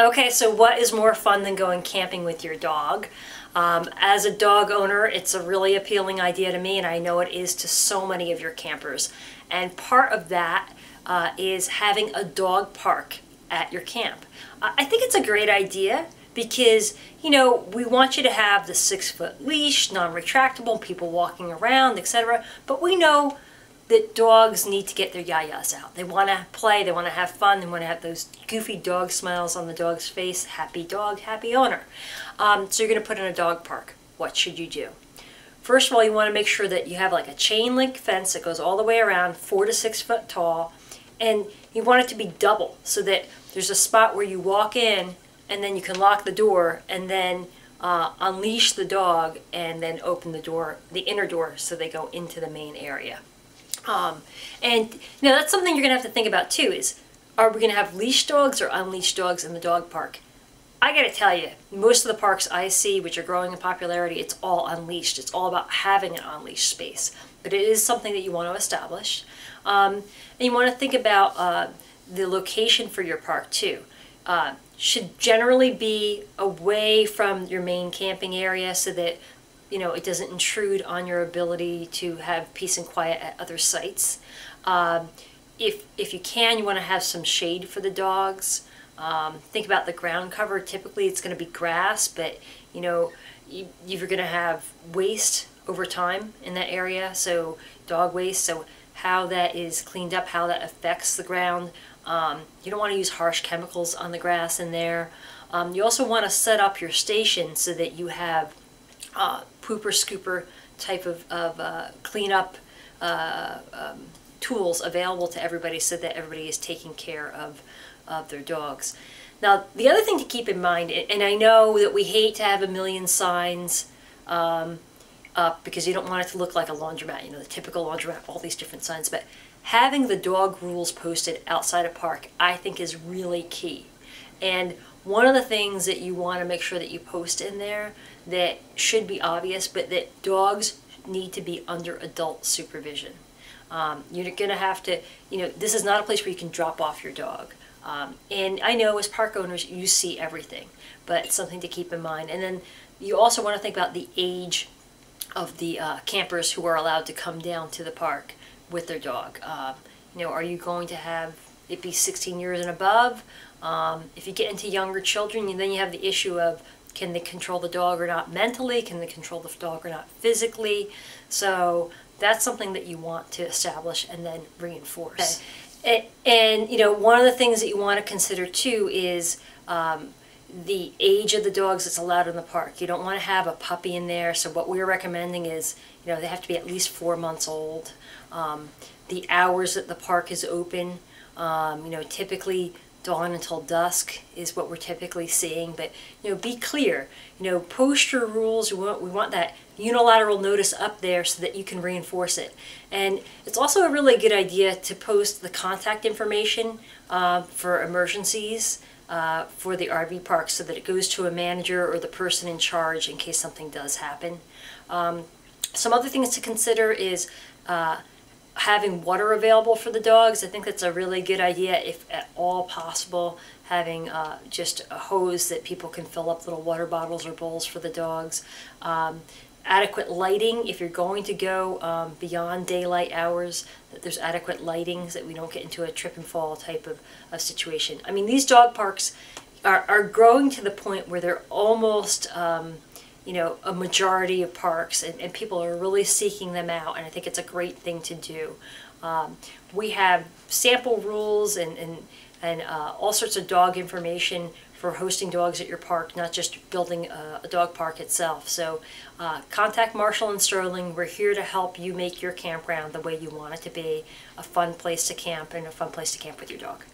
Okay, so what is more fun than going camping with your dog? Um, as a dog owner, it's a really appealing idea to me, and I know it is to so many of your campers. And part of that uh, is having a dog park at your camp. I think it's a great idea because, you know, we want you to have the six foot leash, non retractable, people walking around, etc. But we know that dogs need to get their yayas out. They want to play, they want to have fun, they want to have those goofy dog smiles on the dog's face. Happy dog, happy owner. Um, so you're going to put in a dog park. What should you do? First of all, you want to make sure that you have like a chain link fence that goes all the way around, four to six foot tall, and you want it to be double so that there's a spot where you walk in and then you can lock the door and then uh, unleash the dog and then open the door, the inner door, so they go into the main area. Um, and you know that's something you're gonna have to think about too. Is are we gonna have leash dogs or unleashed dogs in the dog park? I gotta tell you, most of the parks I see, which are growing in popularity, it's all unleashed. It's all about having an unleashed space. But it is something that you want to establish. Um, and you want to think about uh, the location for your park too. Uh, should generally be away from your main camping area so that you know, it doesn't intrude on your ability to have peace and quiet at other sites. Um, if, if you can, you want to have some shade for the dogs. Um, think about the ground cover. Typically it's going to be grass, but you know, you, you're going to have waste over time in that area, so dog waste, so how that is cleaned up, how that affects the ground. Um, you don't want to use harsh chemicals on the grass in there. Um, you also want to set up your station so that you have uh, pooper scooper type of, of uh, cleanup uh, um, tools available to everybody so that everybody is taking care of, of their dogs. Now, the other thing to keep in mind, and I know that we hate to have a million signs um, up because you don't want it to look like a laundromat, you know, the typical laundromat, all these different signs, but having the dog rules posted outside a park, I think is really key. And one of the things that you want to make sure that you post in there that should be obvious, but that dogs need to be under adult supervision. Um, you're going to have to, you know, this is not a place where you can drop off your dog. Um, and I know as park owners, you see everything, but it's something to keep in mind. And then you also want to think about the age of the uh, campers who are allowed to come down to the park with their dog. Uh, you know, are you going to have it be 16 years and above? Um, if you get into younger children, then you have the issue of can they control the dog or not mentally? Can they control the dog or not physically? So that's something that you want to establish and then reinforce. Okay. And, you know, one of the things that you want to consider too is um, the age of the dogs that's allowed in the park. You don't want to have a puppy in there. So what we're recommending is, you know, they have to be at least four months old. Um, the hours that the park is open, um, you know, typically dawn until dusk is what we're typically seeing. But you know, be clear. You know, post your rules. We want we want that unilateral notice up there so that you can reinforce it. And it's also a really good idea to post the contact information uh, for emergencies. Uh, for the RV park so that it goes to a manager or the person in charge in case something does happen. Um, some other things to consider is uh, having water available for the dogs. I think that's a really good idea if at all possible having uh, just a hose that people can fill up little water bottles or bowls for the dogs. Um, adequate lighting if you're going to go um, beyond daylight hours that there's adequate lighting so that we don't get into a trip and fall type of, of situation. I mean these dog parks are, are growing to the point where they're almost um, you know, a majority of parks, and, and, people are really seeking them out, and I think it's a great thing to do. Um, we have sample rules and, and, and uh, all sorts of dog information for hosting dogs at your park, not just building a, a dog park itself. So uh, contact Marshall and Sterling. We're here to help you make your campground the way you want it to be, a fun place to camp and a fun place to camp with your dog.